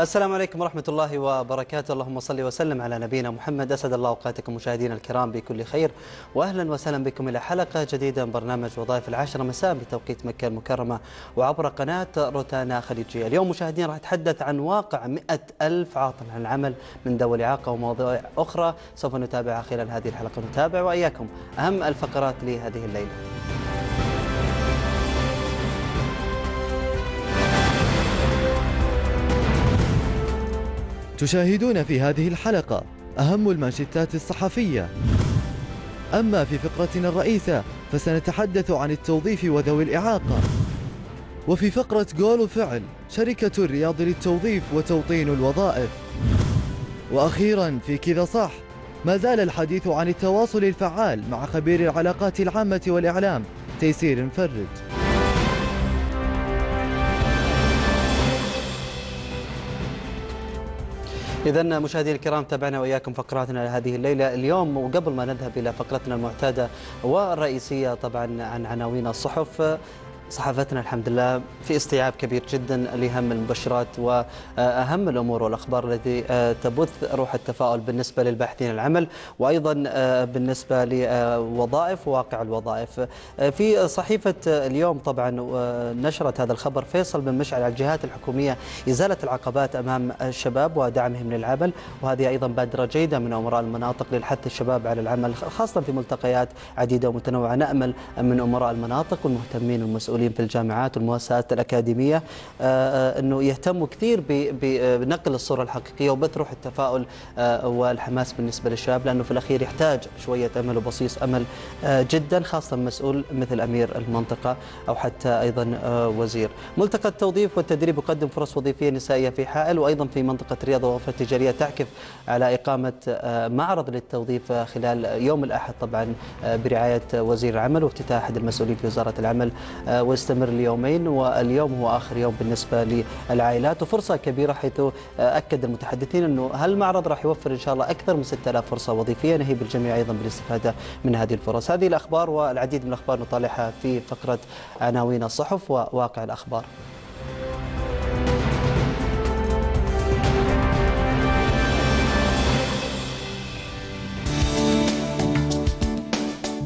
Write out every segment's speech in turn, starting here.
السلام عليكم ورحمة الله وبركاته. اللهم صل وسلم على نبينا محمد. أسعد الله أوقاتكم مشاهدينا الكرام بكل خير. وأهلا وسهلا بكم إلى حلقة جديدة من برنامج وظائف العاشرة. مساء بتوقيت مكة المكرمة وعبر قناة روتانا خليجية. اليوم مشاهدينا راح نتحدث عن واقع مئة ألف عاطل عن العمل من ذوي الإعاقة ومواضيع أخرى. سوف نتابعها خلال هذه الحلقة. نتابع وإياكم أهم الفقرات لهذه الليلة. تشاهدون في هذه الحلقة أهم المانشيتات الصحفية. أما في فقرتنا الرئيسة فسنتحدث عن التوظيف وذوي الإعاقة. وفي فقرة قول وفعل شركة الرياض للتوظيف وتوطين الوظائف. وأخيرا في كذا صح ما زال الحديث عن التواصل الفعال مع خبير العلاقات العامة والإعلام تيسير مفرج إذا مشاهدينا الكرام تابعنا وإياكم فقراتنا هذه الليلة. اليوم وقبل ما نذهب إلى فقرتنا المعتادة والرئيسية طبعا عن عناوين الصحف صحافتنا الحمد لله في استيعاب كبير جدا لهم المبشرات وأهم الأمور والأخبار التي تبث روح التفاؤل بالنسبة للباحثين العمل وأيضا بالنسبة لوظائف وواقع الوظائف. في صحيفة اليوم طبعا نشرت هذا الخبر فيصل بن مشعل على الجهات الحكومية إزالة العقبات أمام الشباب ودعمهم للعمل وهذه أيضا بادرة جيدة من أمراء المناطق للحث الشباب على العمل خاصة في ملتقيات عديدة ومتنوعة نأمل من أمراء المناطق والمهتمين والمسؤولين المسؤولين في الجامعات والمؤسسات الأكاديمية أنه يهتموا كثير بنقل الصورة الحقيقية وبث روح التفاؤل والحماس بالنسبة للشباب لأنه في الأخير يحتاج شوية أمل وبصيص أمل جدا خاصة مسؤول مثل أمير المنطقة أو حتى أيضا وزير. ملتقى التوظيف والتدريب يقدم فرص وظيفية نسائية في حائل وأيضا في منطقة رياض ووفرة تجارية تعكف على إقامة معرض للتوظيف خلال يوم الأحد طبعا برعاية وزير العمل وافتتاح أحد المسؤولين في وزارة العمل ويستمر ليومين واليوم هو آخر يوم بالنسبة للعائلات. وفرصة كبيرة حيث أكد المتحدثين أنه هالمعرض راح يوفر إن شاء الله أكثر من 6000 فرصة وظيفية نهيب الجميع أيضا بالاستفادة من هذه الفرص. هذه الأخبار والعديد من الأخبار نطالعها في فقرة عناوين الصحف وواقع الأخبار.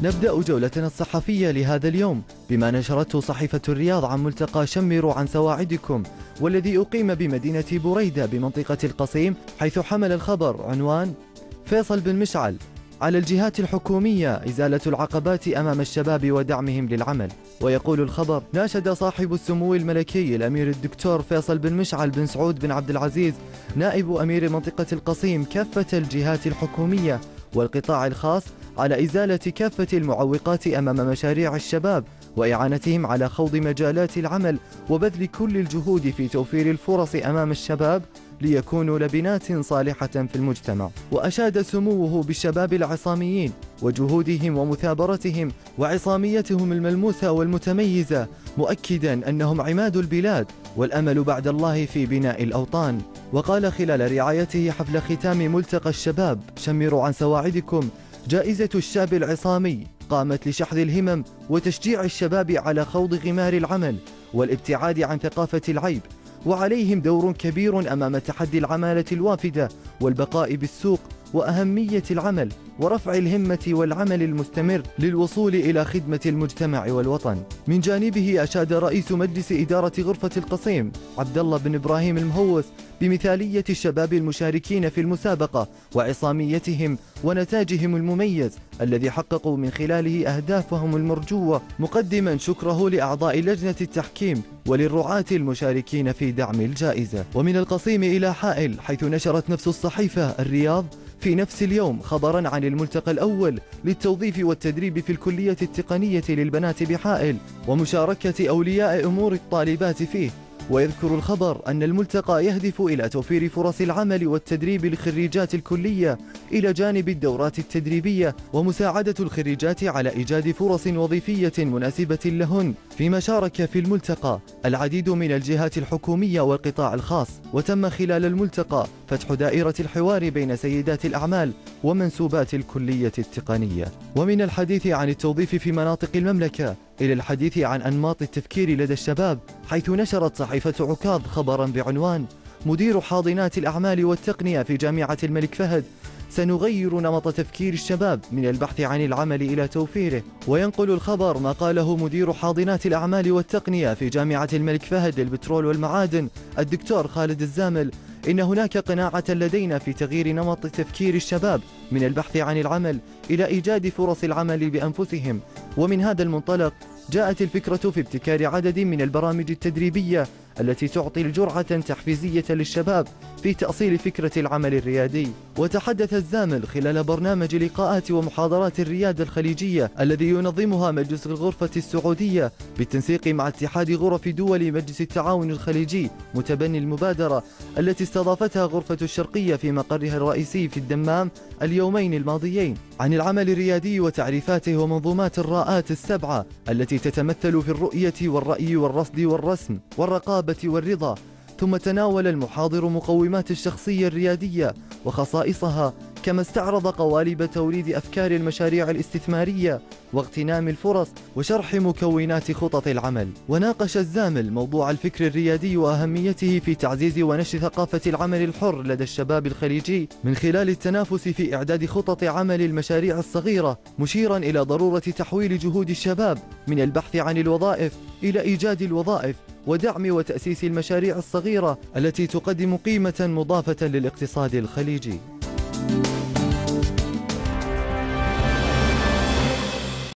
نبدأ جولتنا الصحفية لهذا اليوم. بما نشرته صحيفة الرياض عن ملتقى شمروا عن سواعدكم والذي أقيم بمدينة بريدة بمنطقة القصيم حيث حمل الخبر عنوان فيصل بن مشعل. على الجهات الحكومية إزالة العقبات أمام الشباب ودعمهم للعمل. ويقول الخبر ناشد صاحب السمو الملكي الأمير الدكتور فيصل بن مشعل بن سعود بن عبد العزيز نائب أمير منطقة القصيم كافة الجهات الحكومية والقطاع الخاص على إزالة كافة المعوقات أمام مشاريع الشباب وإعانتهم على خوض مجالات العمل وبذل كل الجهود في توفير الفرص أمام الشباب ليكونوا لبنات صالحة في المجتمع. وأشاد سموه بالشباب العصاميين وجهودهم ومثابرتهم وعصاميتهم الملموسة والمتميزة مؤكدا أنهم عماد البلاد والأمل بعد الله في بناء الأوطان. وقال خلال رعايته حفل ختام ملتقى الشباب شمروا عن سواعدكم جائزة الشاب العصامي قامت لشحذ الهمم وتشجيع الشباب على خوض غمار العمل والابتعاد عن ثقافة العيب وعليهم دور كبير أمام تحدي العمالة الوافدة والبقاء بالسوق وأهمية العمل ورفع الهمة والعمل المستمر للوصول إلى خدمة المجتمع والوطن. من جانبه أشاد رئيس مجلس إدارة غرفة القصيم عبد الله بن إبراهيم المهوس بمثالية الشباب المشاركين في المسابقة وعصاميتهم ونتاجهم المميز الذي حققوا من خلاله أهدافهم المرجوة مقدما شكره لأعضاء لجنة التحكيم وللرعاة المشاركين في دعم الجائزة ومن القصيم إلى حائل حيث نشرت نفس الصحيفة الرياض في نفس اليوم خبرا عن الملتقى الأول للتوظيف والتدريب في الكلية التقنية للبنات بحائل ومشاركة أولياء أمور الطالبات فيه. ويذكر الخبر أن الملتقى يهدف إلى توفير فرص العمل والتدريب لخريجات الكلية إلى جانب الدورات التدريبية ومساعدة الخريجات على إيجاد فرص وظيفية مناسبة لهن. فيما شارك في الملتقى العديد من الجهات الحكومية والقطاع الخاص وتم خلال الملتقى فتح دائرة الحوار بين سيدات الأعمال ومنسوبات الكلية التقنية. ومن الحديث عن التوظيف في مناطق المملكة إلى الحديث عن أنماط التفكير لدى الشباب حيث نشرت صحيفة عكاظ خبرا بعنوان مدير حاضنات الأعمال والتقنية في جامعة الملك فهد سنغير نمط تفكير الشباب من البحث عن العمل إلى توفيره وينقل الخبر ما قاله مدير حاضنات الأعمال والتقنية في جامعة الملك فهد للبترول والمعادن الدكتور خالد الزامل إن هناك قناعة لدينا في تغيير نمط تفكير الشباب من البحث عن العمل إلى إيجاد فرص العمل بأنفسهم. ومن هذا المنطلق جاءت الفكرة في ابتكار عدد من البرامج التدريبية التي تعطي الجرعة تحفيزية للشباب في تأصيل فكرة العمل الريادي. وتحدث الزامل خلال برنامج لقاءات ومحاضرات الريادة الخليجية الذي ينظمها مجلس الغرفة السعودية بالتنسيق مع اتحاد غرف دول مجلس التعاون الخليجي متبني المبادرة التي استضافتها غرفة الشرقية في مقرها الرئيسي في الدمام اليومين الماضيين. عن العمل الريادي وتعريفاته ومنظومات الراءات السبعة التي تتمثل في الرؤية والرأي والرصد والرسم والرقابة والرضا ثم تناول المحاضر مقومات الشخصية الريادية وخصائصها كما استعرض قوالب توليد أفكار المشاريع الاستثمارية واغتنام الفرص وشرح مكونات خطط العمل. وناقش الزامل موضوع الفكر الريادي وأهميته في تعزيز ونشر ثقافة العمل الحر لدى الشباب الخليجي من خلال التنافس في إعداد خطط عمل المشاريع الصغيرة مشيرا إلى ضرورة تحويل جهود الشباب من البحث عن الوظائف إلى إيجاد الوظائف ودعم وتأسيس المشاريع الصغيرة التي تقدم قيمة مضافة للاقتصاد الخليجي.